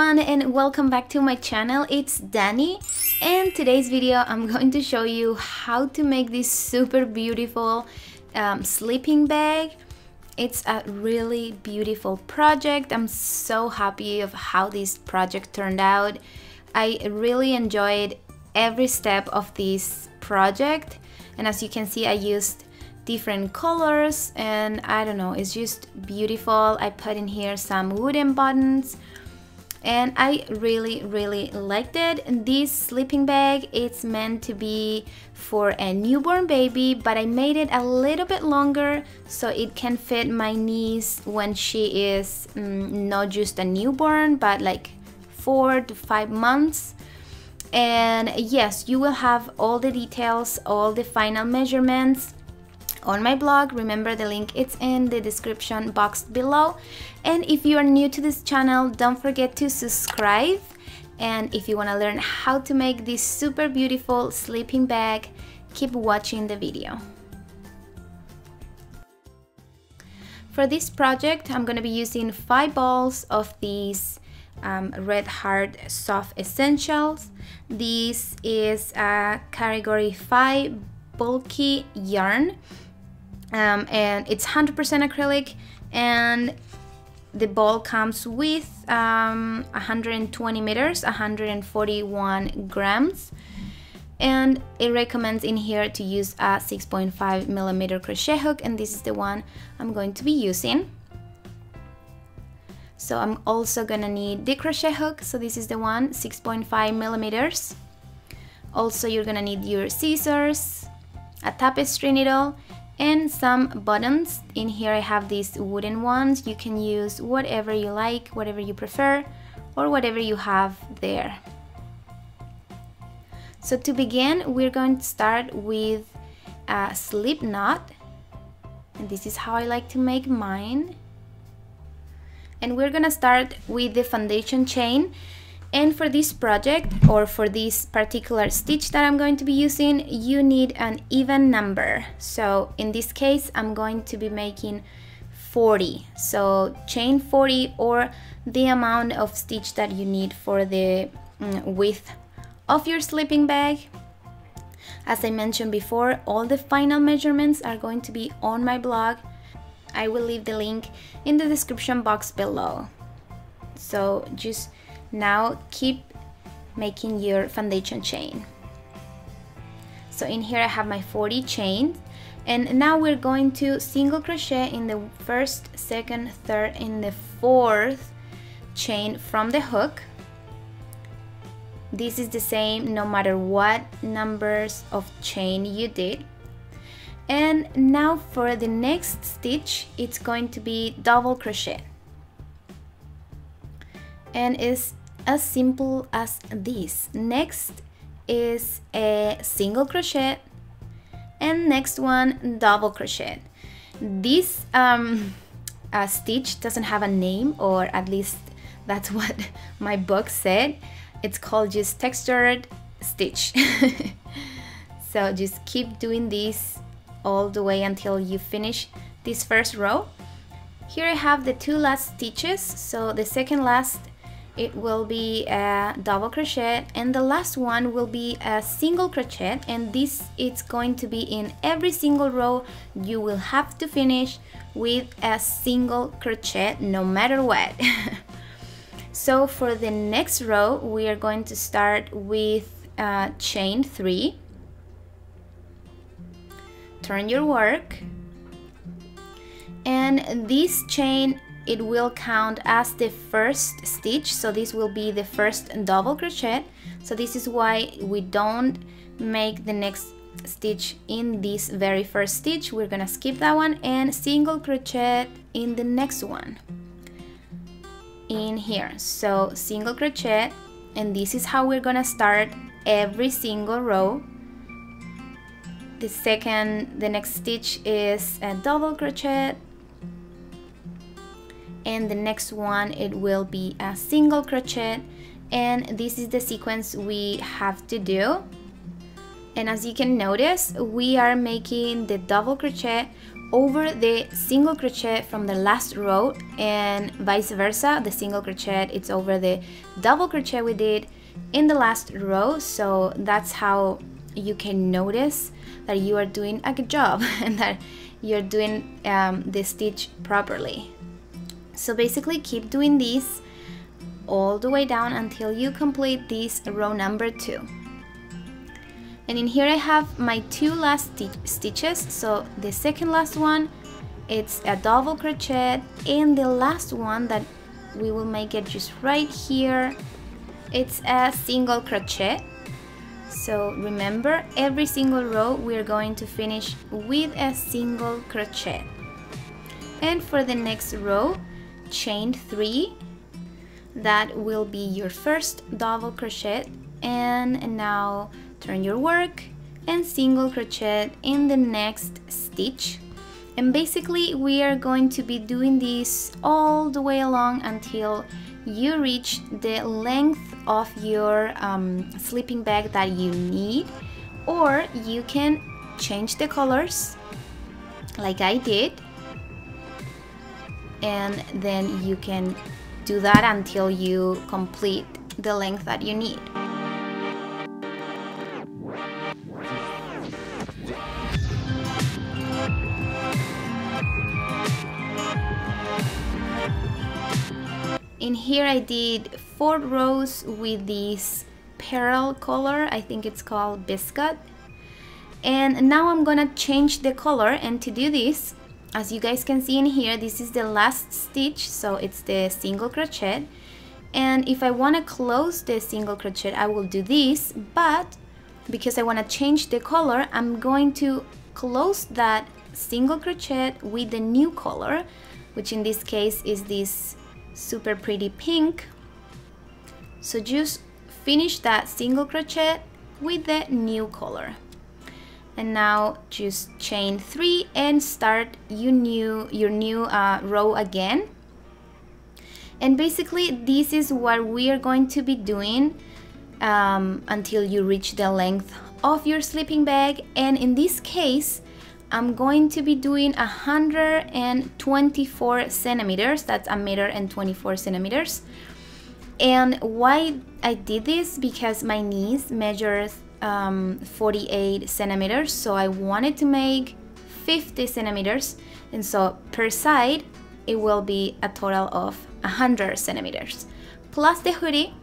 everyone and welcome back to my channel. It's Danii and today's video I'm going to show you how to make this super beautiful um, sleeping bag. It's a really beautiful project. I'm so happy of how this project turned out. I really enjoyed every step of this project and as you can see I used different colors and I don't know it's just beautiful I put in here some wooden buttons and I really really liked it. This sleeping bag it's meant to be for a newborn baby but I made it a little bit longer so it can fit my niece when she is mm, not just a newborn but like four to five months. And yes you will have all the details all the final measurements on my blog. Remember the link it's in the description box below. And if you are new to this channel don't forget to subscribe. And if you want to learn how to make this super beautiful sleeping bag keep watching the video. For this project I'm going to be using five balls of these um, red heart soft essentials. This is a category 5 bulky yarn um, and it's 100% acrylic and the ball comes with um, 120 meters 141 grams. And it recommends in here to use a 6.5 millimeter crochet hook and this is the one I'm going to be using. So I'm also gonna need the crochet hook so this is the one 6.5 millimeters. Also you're gonna need your scissors a tapestry needle and some buttons. In here I have these wooden ones. You can use whatever you like whatever you prefer or whatever you have there. So to begin we're going to start with uh, a slip knot and this is how I like to make mine. And we're gonna start with the foundation chain and for this project or for this particular stitch that I'm going to be using, you need an even number. So in this case, I'm going to be making 40. So chain 40 or the amount of stitch that you need for the mm, width of your sleeping bag. As I mentioned before, all the final measurements are going to be on my blog. I will leave the link in the description box below. So just now keep making your foundation chain. So in here I have my 40 chains and now we're going to single crochet in the first, second, third, and the fourth chain from the hook. This is the same no matter what numbers of chain you did. And now for the next stitch, it's going to be double crochet. And it's as simple as this. Next is a single crochet and next one double crochet. This um, stitch doesn't have a name or at least that's what my book said. It's called just textured stitch. so just keep doing this all the way until you finish this first row. Here I have the two last stitches, so the second last it will be a double crochet and the last one will be a single crochet and this it's going to be in every single row you will have to finish with a single crochet no matter what. So for the next row we are going to start with uh, chain three. Turn your work. And this chain it will count as the first stitch so this will be the first double crochet. So this is why we don't make the next stitch in this very first stitch. We're gonna skip that one and single crochet in the next one. In here. So single crochet and this is how we're gonna start every single row. The second the next stitch is a double crochet and the next one it will be a single crochet. And this is the sequence we have to do. And as you can notice we are making the double crochet over the single crochet from the last row and vice versa. The single crochet it's over the double crochet we did in the last row. So that's how you can notice that you are doing a good job and that you're doing um, the stitch properly so basically keep doing these all the way down until you complete this row number two. And in here I have my two last stitches. So the second last one it's a double crochet. And the last one that we will make it just right here it's a single crochet. So remember every single row we're going to finish with a single crochet. And for the next row chain three. That will be your first double crochet. And now turn your work and single crochet in the next stitch. And basically we are going to be doing this all the way along until you reach the length of your um, sleeping bag that you need. Or you can change the colors like I did and then you can do that until you complete the length that you need. In here I did four rows with this pearl color, I think it's called biscuit. And now I'm gonna change the color and to do this, as you guys can see in here, this is the last stitch, so it's the single crochet. And if I wanna close the single crochet, I will do this, but because I wanna change the color, I'm going to close that single crochet with the new color, which in this case is this super pretty pink so just finish that single crochet with the new color and now just chain three and start your new your new uh, row again. And basically this is what we are going to be doing um, until you reach the length of your sleeping bag. And in this case I'm going to be doing 124 centimeters, that's a meter and 24 centimeters. And why I did this, because my knees measures um, 48 centimeters, so I wanted to make 50 centimeters, and so per side, it will be a total of 100 centimeters. Plus the hoodie,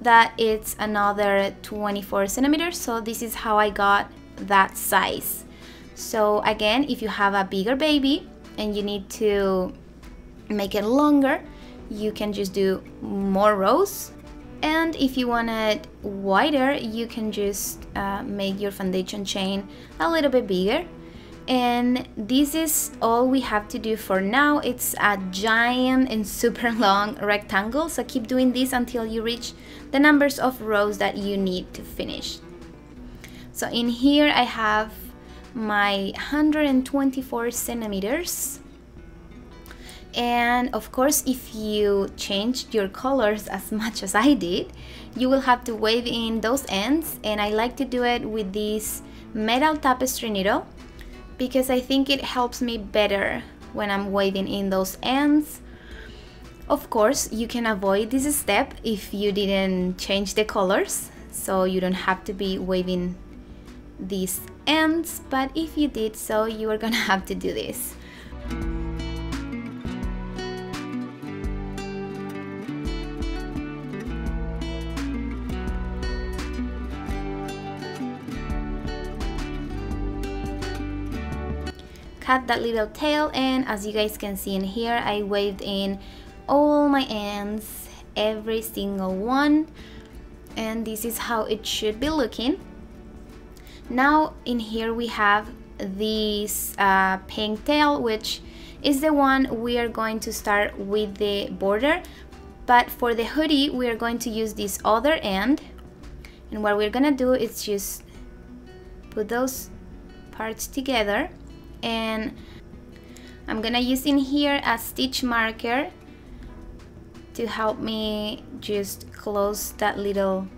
that it's another 24 centimeters, so this is how I got that size. So again, if you have a bigger baby and you need to make it longer, you can just do more rows. And if you want it wider, you can just uh, make your foundation chain a little bit bigger. And this is all we have to do for now. It's a giant and super long rectangle. So keep doing this until you reach the numbers of rows that you need to finish. So in here I have my 124 centimeters and of course if you changed your colors as much as I did you will have to wave in those ends. And I like to do it with this metal tapestry needle because I think it helps me better when I'm waving in those ends. Of course you can avoid this step if you didn't change the colors so you don't have to be waving these ends, but if you did so, you are gonna have to do this. Cut that little tail and as you guys can see in here I waved in all my ends every single one. And this is how it should be looking. Now in here we have this uh, pink tail which is the one we are going to start with the border. But for the hoodie we are going to use this other end. And what we're gonna do is just put those parts together and I'm gonna use in here a stitch marker to help me just close that little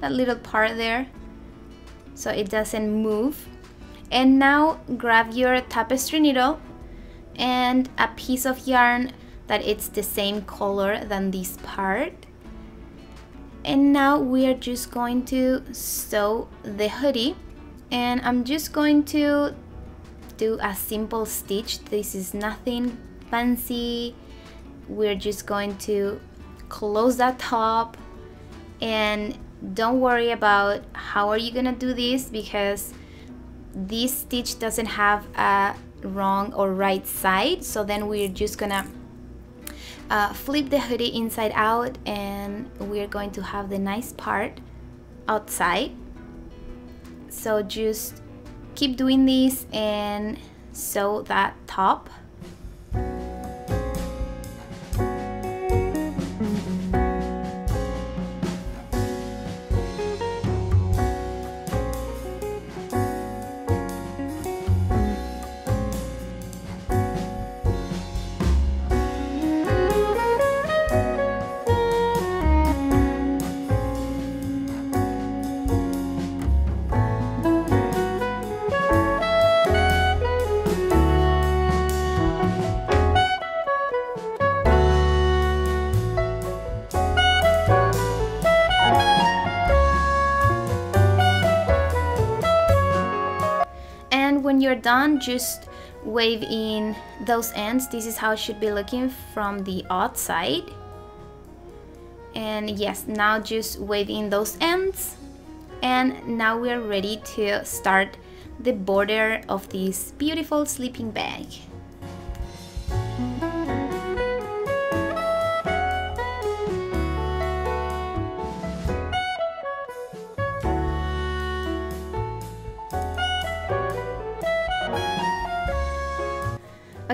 that little part there so it doesn't move. And now grab your tapestry needle and a piece of yarn that it's the same color than this part. And now we are just going to sew the hoodie and I'm just going to do a simple stitch. This is nothing fancy. We're just going to close that top. And don't worry about how are you gonna do this because this stitch doesn't have a wrong or right side. So then we're just gonna uh, flip the hoodie inside out and we're going to have the nice part outside. So just keep doing this and sew that top done, just wave in those ends. This is how it should be looking from the outside. And yes, now just wave in those ends. And now we're ready to start the border of this beautiful sleeping bag.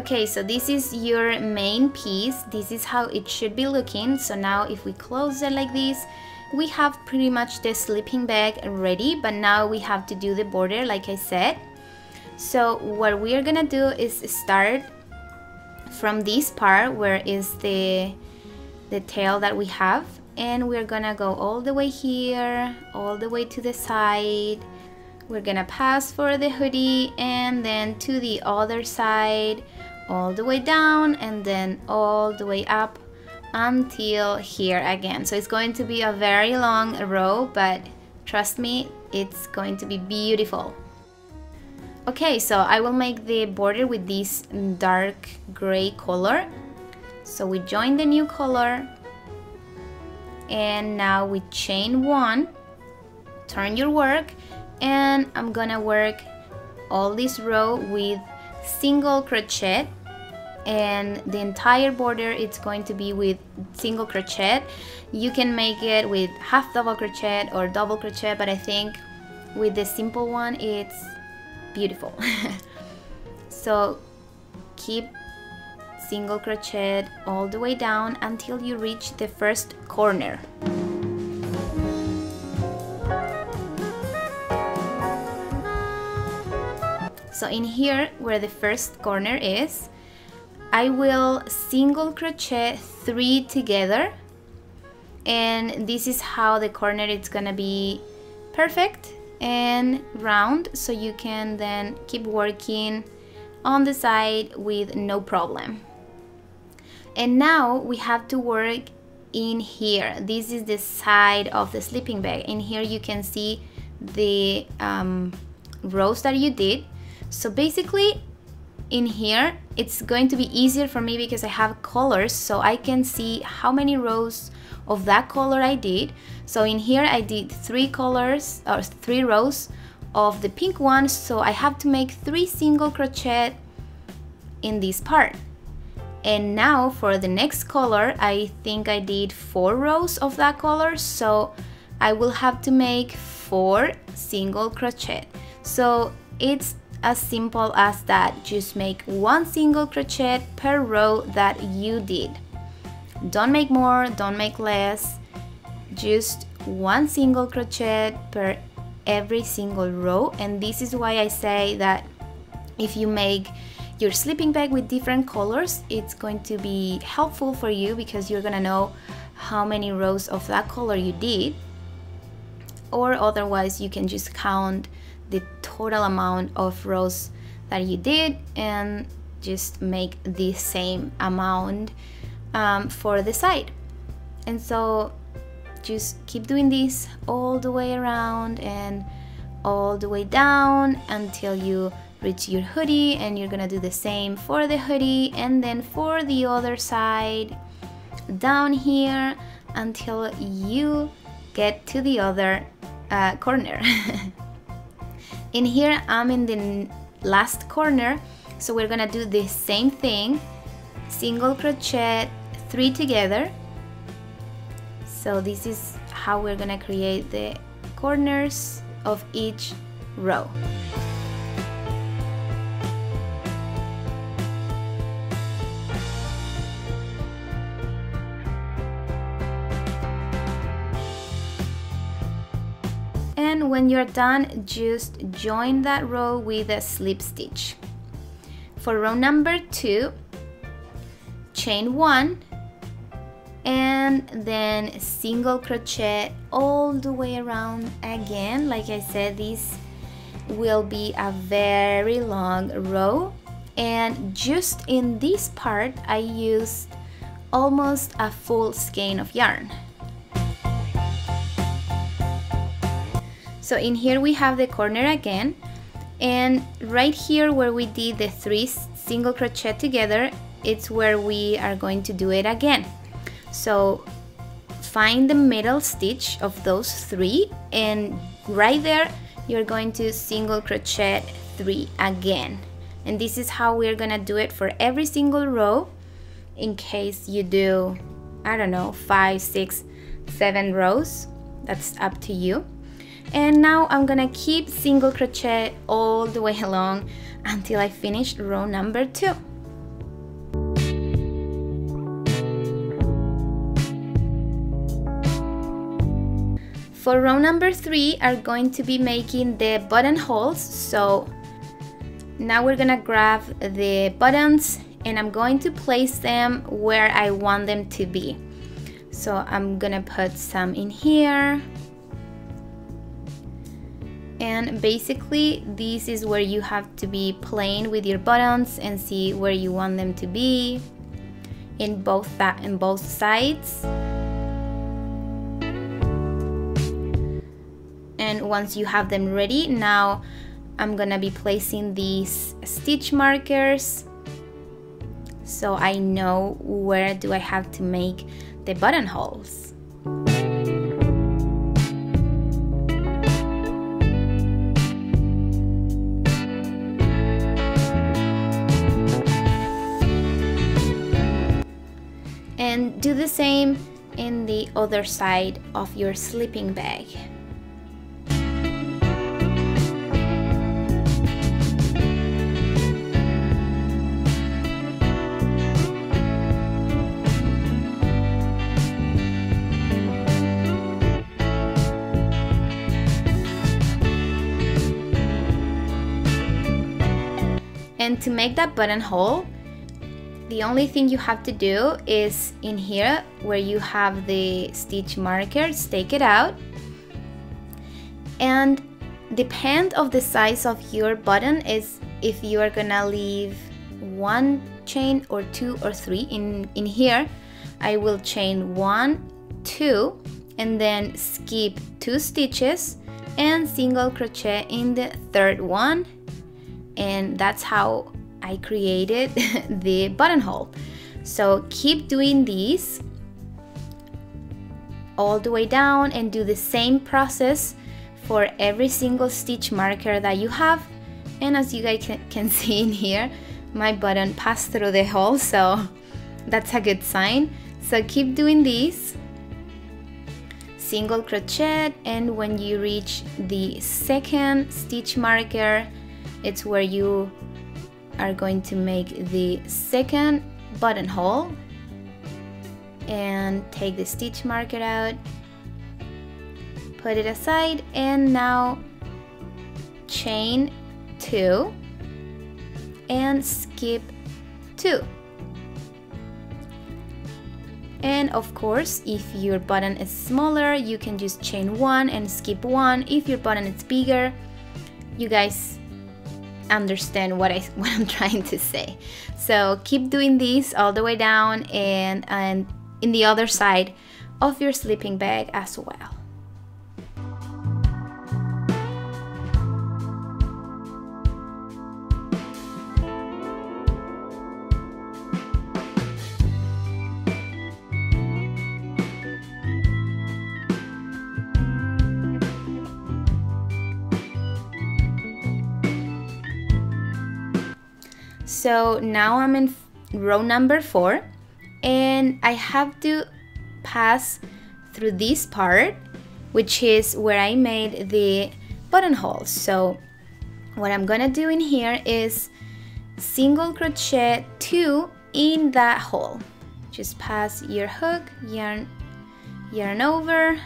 Okay, so this is your main piece. This is how it should be looking. So now if we close it like this, we have pretty much the sleeping bag ready, but now we have to do the border like I said. So what we're gonna do is start from this part where is the, the tail that we have and we're gonna go all the way here, all the way to the side. We're gonna pass for the hoodie and then to the other side all the way down and then all the way up until here again. So it's going to be a very long row, but trust me, it's going to be beautiful. Okay, so I will make the border with this dark gray color. So we join the new color and now we chain one, turn your work and I'm gonna work all this row with single crochet and the entire border it's going to be with single crochet. You can make it with half double crochet or double crochet but I think with the simple one it's beautiful. So keep single crochet all the way down until you reach the first corner. So in here where the first corner is I will single crochet three together and this is how the corner is gonna be perfect and round so you can then keep working on the side with no problem. And now we have to work in here. This is the side of the sleeping bag in here you can see the um, rows that you did. So basically in here it's going to be easier for me because I have colors so I can see how many rows of that color I did. So in here I did three colors or three rows of the pink one so I have to make three single crochet in this part. And now for the next color I think I did four rows of that color so I will have to make four single crochet. So it's as simple as that. Just make one single crochet per row that you did. Don't make more, don't make less. Just one single crochet per every single row and this is why I say that if you make your sleeping bag with different colors it's going to be helpful for you because you're gonna know how many rows of that color you did or otherwise you can just count the total amount of rows that you did and just make the same amount um, for the side and so just keep doing this all the way around and all the way down until you reach your hoodie and you're gonna do the same for the hoodie and then for the other side down here until you get to the other uh, corner in here I'm in the last corner so we're gonna do the same thing. Single crochet three together. So this is how we're gonna create the corners of each row when you're done just join that row with a slip stitch. For row number two chain one and then single crochet all the way around again. Like I said this will be a very long row. And just in this part I used almost a full skein of yarn So in here we have the corner again. And right here where we did the three single crochet together it's where we are going to do it again. So find the middle stitch of those three and right there you're going to single crochet three again. And this is how we're gonna do it for every single row in case you do I don't know five six seven rows. That's up to you and now I'm gonna keep single crochet all the way along until I finish row number two. For row number three are going to be making the buttonholes. So now we're gonna grab the buttons and I'm going to place them where I want them to be. So I'm gonna put some in here and basically this is where you have to be playing with your buttons and see where you want them to be in both that in both sides. And once you have them ready now I'm gonna be placing these stitch markers. So I know where do I have to make the buttonholes same in the other side of your sleeping bag. And to make that buttonhole, the only thing you have to do is in here where you have the stitch markers take it out. And depend of the size of your button is if you are gonna leave one chain or two or three. In in here I will chain one two and then skip two stitches and single crochet in the third one. And that's how I created the buttonhole. So keep doing these all the way down and do the same process for every single stitch marker that you have. And as you guys can see in here, my button passed through the hole, so that's a good sign. So keep doing this single crochet and when you reach the second stitch marker it's where you are going to make the second buttonhole and take the stitch marker out put it aside and now chain two and skip two. And of course if your button is smaller you can just chain one and skip one. If your button is bigger you guys understand what I what I'm trying to say. So keep doing this all the way down and and in the other side of your sleeping bag as well So now I'm in row number four and I have to pass through this part which is where I made the buttonholes. So what I'm gonna do in here is single crochet two in that hole. Just pass your hook, yarn, yarn over,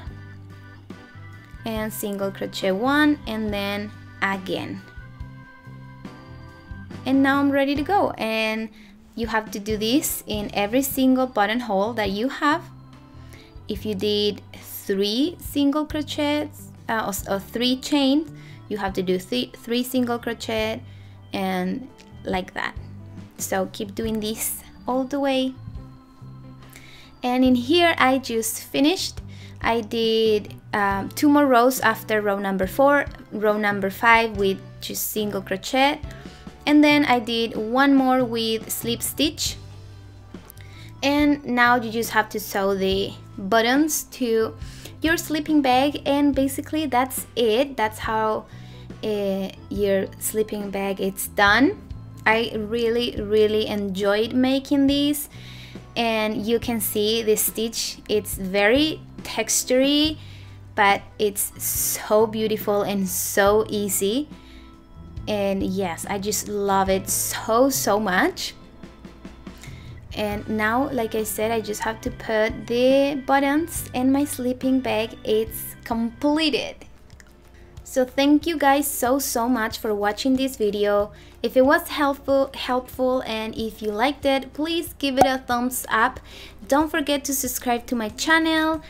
and single crochet one, and then again and now I'm ready to go. And you have to do this in every single buttonhole that you have. If you did three single crochets uh, or, or, three chains you have to do three, three single crochet and like that. So keep doing this all the way. And in here I just finished. I did um, two more rows after row number four row number five with just single crochet and then I did one more with slip stitch. And now you just have to sew the buttons to your sleeping bag. And basically that's it. That's how uh, your sleeping bag is done. I really really enjoyed making these. And you can see the stitch. It's very textury but it's so beautiful and so easy and yes I just love it so so much. And now like I said I just have to put the buttons in my sleeping bag. It's completed. So thank you guys so so much for watching this video. If it was helpful helpful and if you liked it please give it a thumbs up. Don't forget to subscribe to my channel.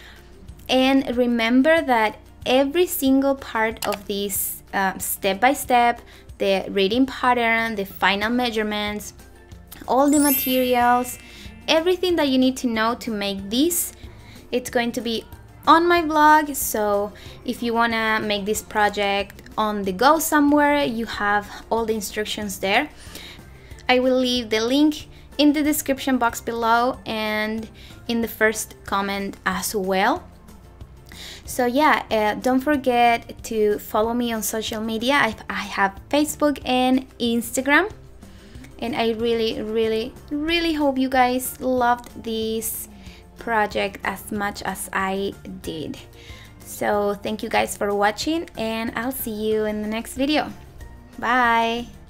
And remember that every single part of this uh, step by step the reading pattern, the final measurements, all the materials, everything that you need to know to make this. It's going to be on my blog, so if you want to make this project on the go somewhere, you have all the instructions there. I will leave the link in the description box below and in the first comment as well. So yeah, uh, don't forget to follow me on social media. I, I have Facebook and Instagram. And I really, really, really hope you guys loved this project as much as I did. So thank you guys for watching and I'll see you in the next video. Bye!